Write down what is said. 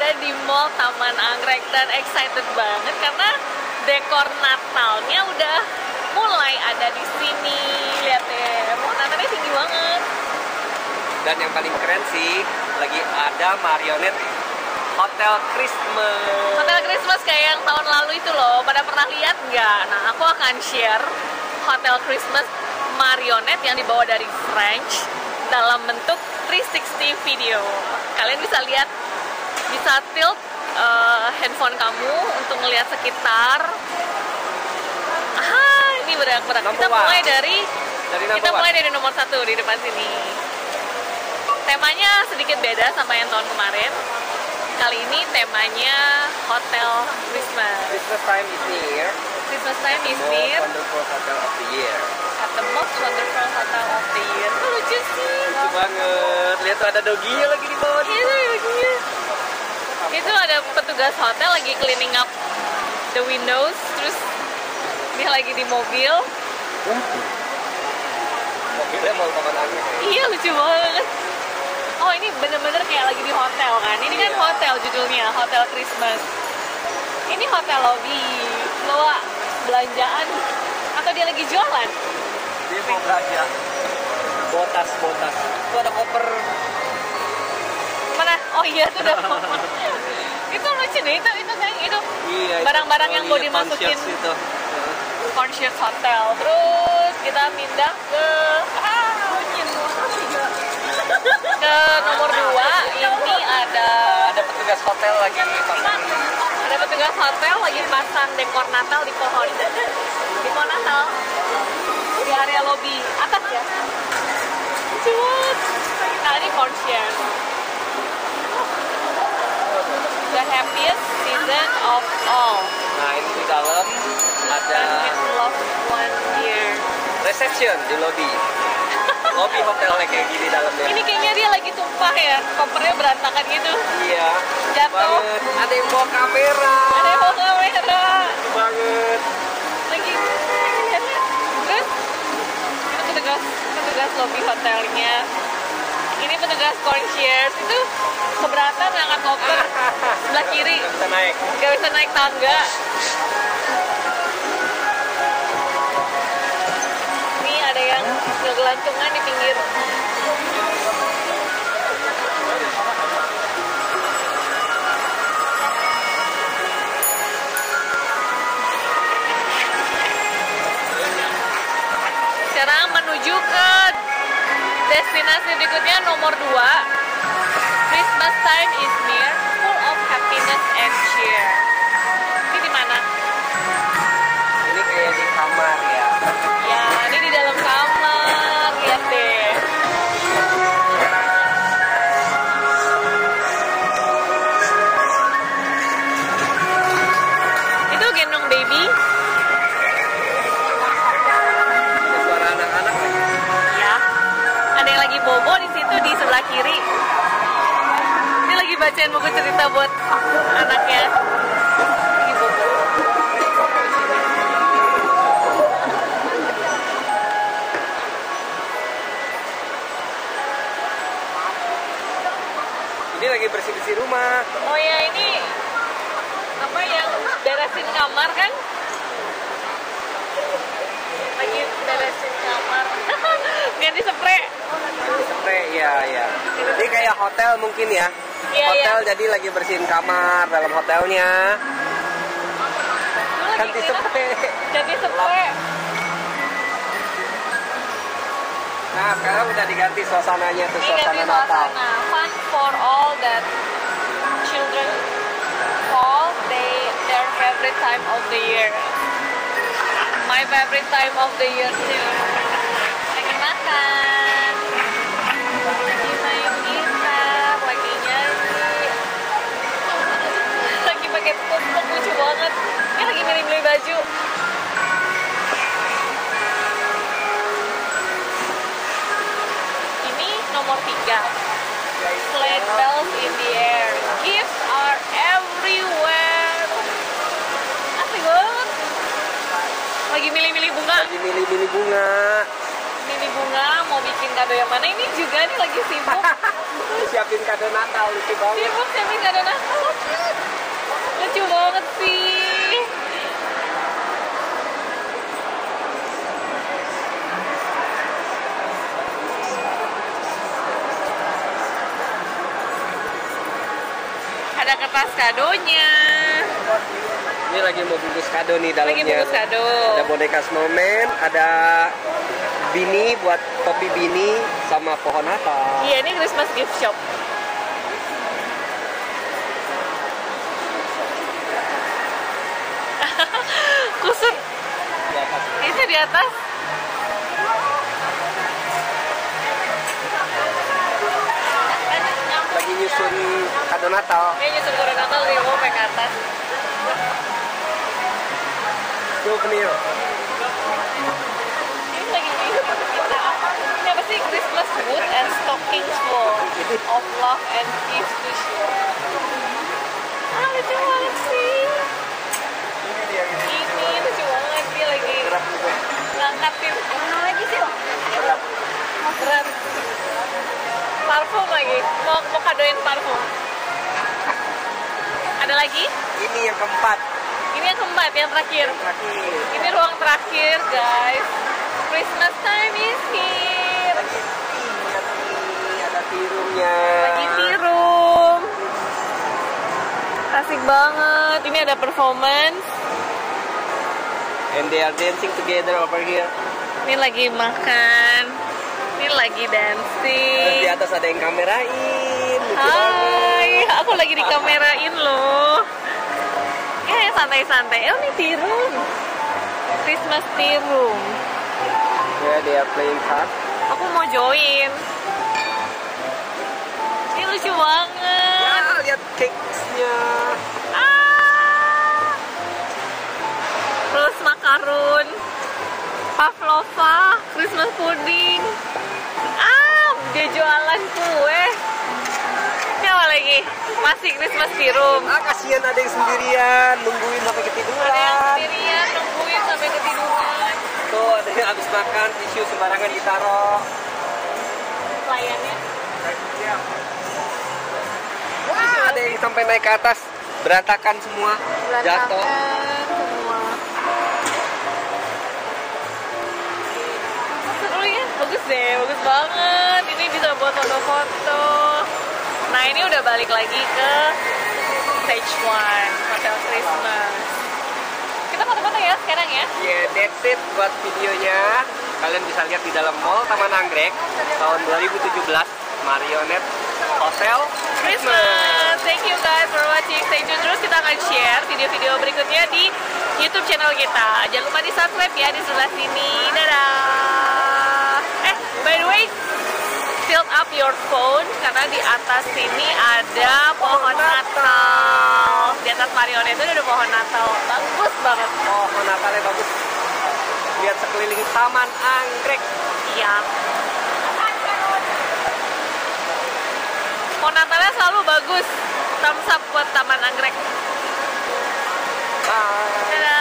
ada di Mall Taman Anggrek dan excited banget karena dekor Natalnya udah mulai ada di sini. Lihat deh, Natalnya tinggi banget. Dan yang paling keren sih, lagi ada marionet Hotel Christmas. Hotel Christmas kayak yang tahun lalu itu loh. Pada pernah lihat nggak? Nah, aku akan share Hotel Christmas marionet yang dibawa dari French dalam bentuk 360 video. Kalian bisa lihat, bisa tilt uh, handphone kamu untuk melihat sekitar. Ah, ini berat-berat. Kita mulai dari Dari kita mulai dari nomor satu di depan sini. Temanya sedikit beda sama yang tahun kemarin. Kali ini temanya Hotel Christmas. Christmas time is near. Christmas time is near wonderful hotel of the year. at the most wonderful hotel of the year. Oh, lucu sih. Lucu banget. Lihat tuh ada doginya lagi di bawah. Iya, lucunya. Itu ada petugas hotel lagi cleaning up the windows, terus dia lagi di mobil. Mobilnya mau taman angin. Iya, lucu banget. Oh, ini bener-bener kayak lagi di hotel kan? Ini kan Iya. hotel judulnya, Hotel Christmas. Ini hotel lobby. Bawa belanjaan atau dia lagi jualan? Dia mau belanja. Botas, botas. Itu ada koper. Mana? Oh iya, itu udah itu lucu deh, itu itu kayak itu Iya. itu. Barang-barang yang mau iya, dimasukin. itu. concierge hotel. Terus kita pindah ke ah, ke nomor dua ini ada Ada petugas hotel lagi pasang ada petugas hotel lagi pasang dekor Natal di pohon di pohon Natal di area lobby atas ya banget nah ini concierge the happiest season of all Nah ini di dalam ada reception di lobby. lobby hotelnya kayak gini dalamnya. ini kayaknya dia lagi tumpah ya kopernya berantakan gitu Iya. Jatuh. Banget. Ada yang bawa kamera. ada yang bawa kamera banget. lagi terus petugas petugas lobby hotelnya ini petugas concierge itu keberatan ngangkat koper sebelah kiri. Nggak bisa naik. gak bisa naik tangga ini ada yang ngegelantungan di pinggir. Sekarang menuju ke destinasi berikutnya ini lagi bacain buku cerita buat anaknya bobo Ini lagi bersih-bersih rumah. oh ya ini apa yang beresin kamar kan lagi beresin kamar ganti spray Lagi spray, iya iya. Ini kayak hotel mungkin ya. Iya, hotel jadi lagi bersihin kamar dalam hotelnya. Ganti spray. ganti spray Nah sekarang udah diganti suasananya tuh suasana Natal. suasana fun for all that children call they their favorite time of the year. My favorite time of the year too. Lagi makan pakai pupuk lucu banget. Ini lagi milih-milih baju. Ini nomor tiga. Sleigh bells in the air. Gifts are everywhere. Asik banget. Lagi milih-milih bunga. Lagi milih-milih bunga. milih bunga mau bikin kado yang mana? Ini juga nih lagi sibuk. Siapin kado Natal lucu banget. sibuk siapin kado Natal lucu banget sih ada kertas kadonya Ini lagi mau bungkus kado nih dalamnya. lagi bungkus kado Ada boneka snowman, ada bini buat topi bini sama pohon Natal. iya ini Christmas gift shop kusut Di atas. itu di atas Lagi nyusun kado Natal. Ini nyusun kado Natal di mau ke atas. Souvenir. Ini lagi Ini apa sih? Christmas wood and stockings full of love and gifts to share. Ah, lucu banget sih. Ini dia ini. Ini lucu banget dia lagi Gerak juga. ngangkatin. Mana lagi sih? Gerak. Keren. Parfum lagi. Mau mau kadoin parfum. Ada lagi? Ini yang keempat. Ini yang keempat, yang terakhir. Terakhir. Ini ruang terakhir, guys. Christmas time is here. Lagi lihat nih, ada tirumnya. Lagi tirum. Asik banget. Ini ada performance. And they are dancing together over here. Ini lagi makan. Ini lagi Terus di dancing. atas ada yang kamerain. Hai, aku lagi dikamerain loh. Ya, santai-santai. Oh, ini tirum. Christmas tirum. Yeah, they are playing card. Aku mau join. Ini lucu banget. Ya, lihat cakes-nya. Christmas pudding. Ah, dia jualan kue. Ini apa lagi? Masih Christmas sirum. Ah, kasihan ada yang sendirian, nungguin sampai ketiduran. Ada yang sendirian nungguin sampai ketiduran. Tuh, ada yang habis makan, tisu sembarangan ditaruh. Pelayannya. Wah, ada yang sampai naik ke atas, berantakan semua, jatuh. berantakan semua. Bagus deh, bagus banget. Ini bisa buat foto-foto. Nah ini udah balik lagi ke stage one, Hotel Christmas. Kita foto-foto ya sekarang ya. Ya, that's it buat videonya. Kalian bisa lihat di dalam Mall Taman Anggrek tahun 2017 Marionette Hotel Christmas. Thank you guys for watching. Stay tune terus kita akan share video-video berikutnya di YouTube channel kita. Jangan lupa di subscribe ya di sebelah sini. Dadah. Eh, by the way, tilt up your phone karena di atas sini ada pohon Natal. Di atas marionette itu ada pohon Natal. Bagus banget. Oh, Natalnya bagus. Lihat sekeliling Taman Anggrek. Iya. Pohon Natalnya selalu bagus. Thumbs up buat Taman Anggrek. Bye. Dadah.